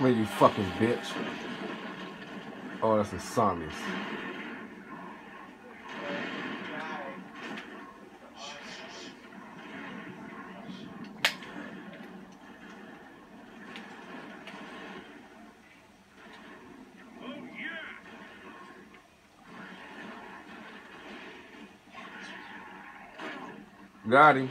Man, you fucking bitch. Oh, that's insomnia. Got him.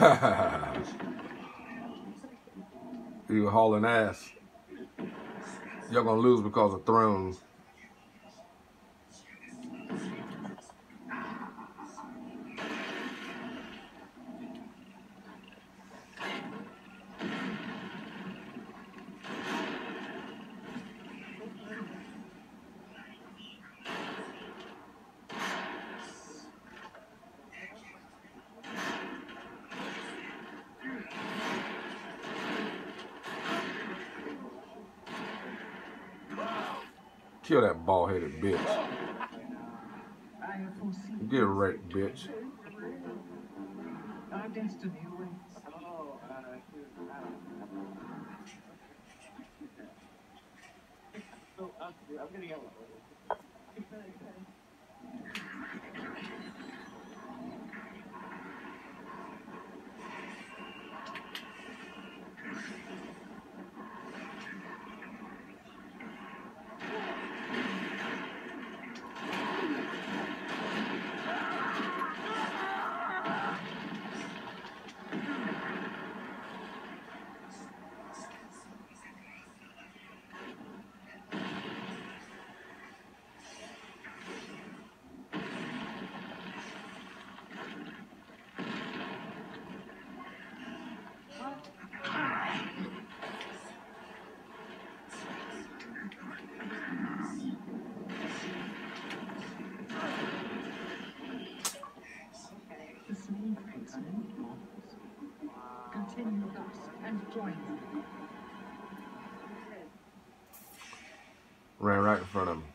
you hauling ass. You're gonna lose because of thrones. Kill that bald headed bitch. Get wrecked, bitch. Awaits. I'm gonna get The right in front of him.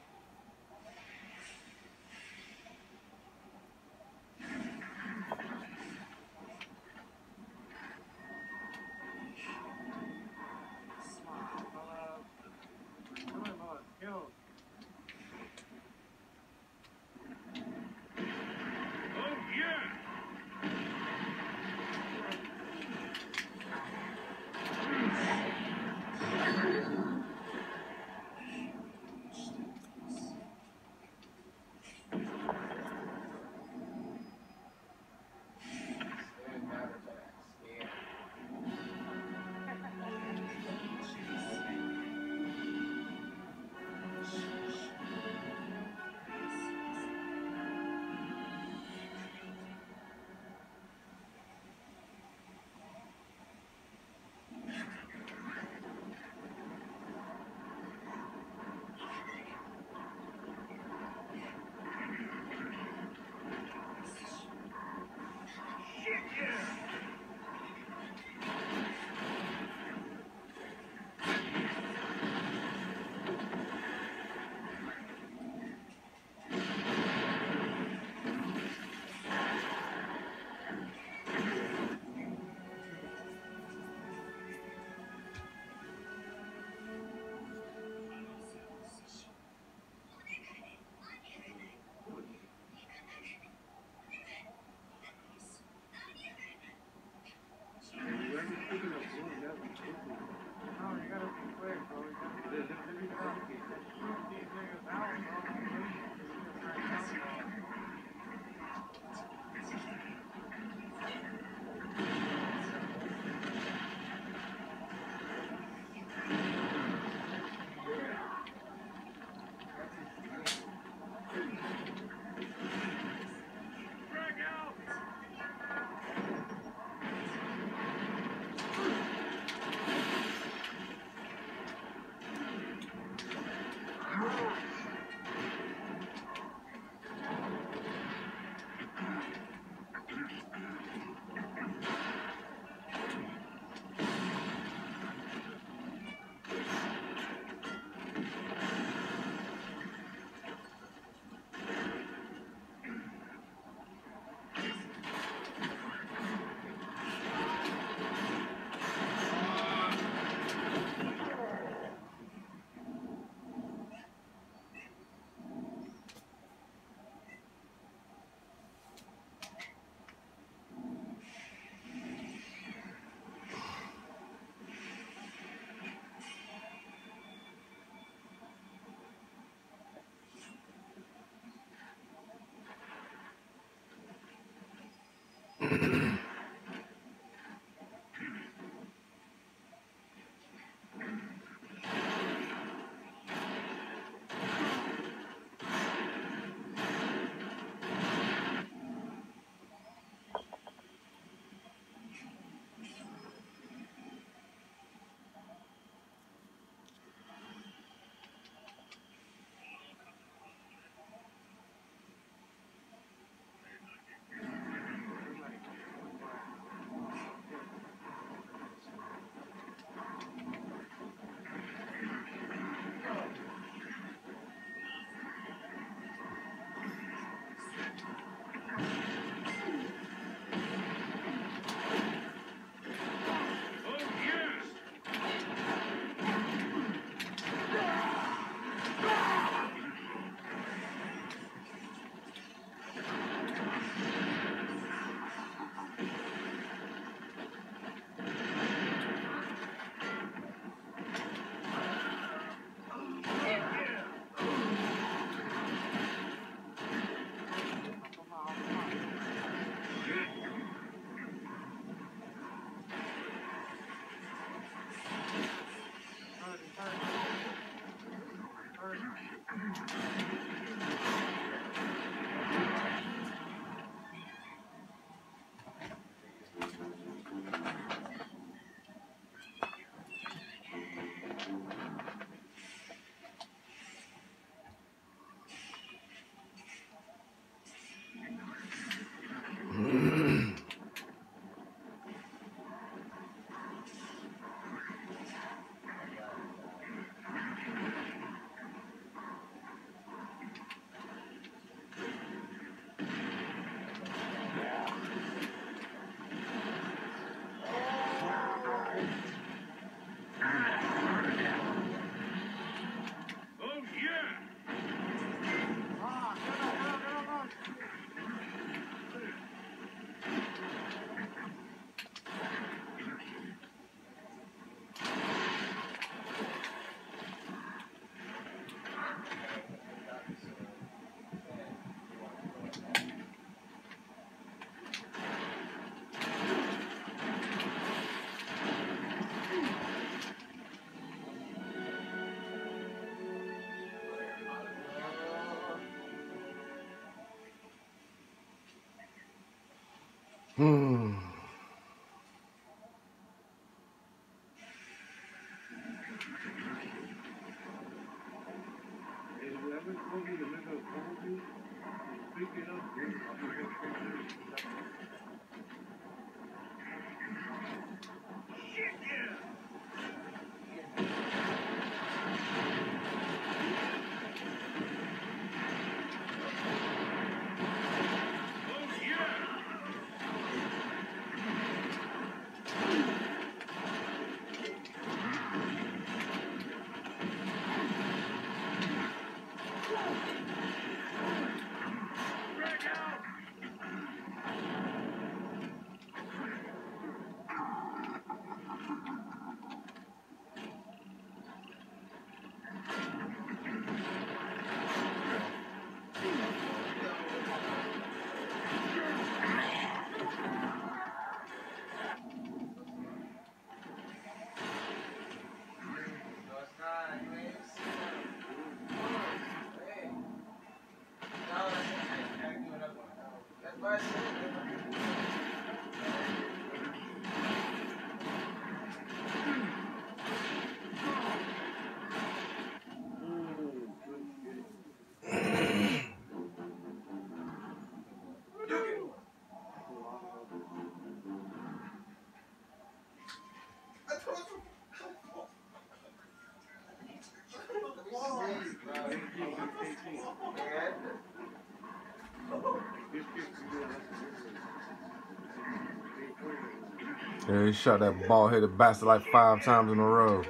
He shot that ball headed bastard like five times in a row.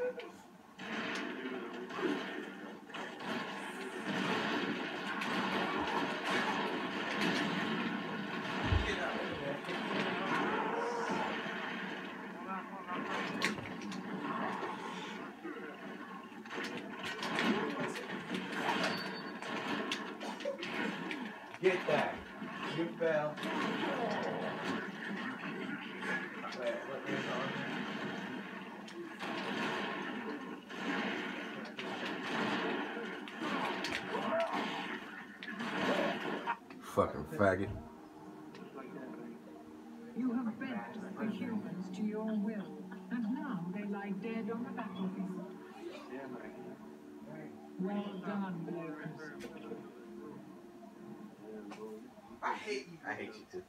Get that. You fell. Wait, look, on Fucking faggot. You have bent the humans to your will, and now they lie dead on the battlefield. Well done, Locust. I hate you. I hate you too.